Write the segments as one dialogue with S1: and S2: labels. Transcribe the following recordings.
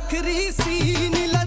S1: बखरी सी नीला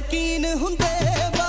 S1: यकीन होंगे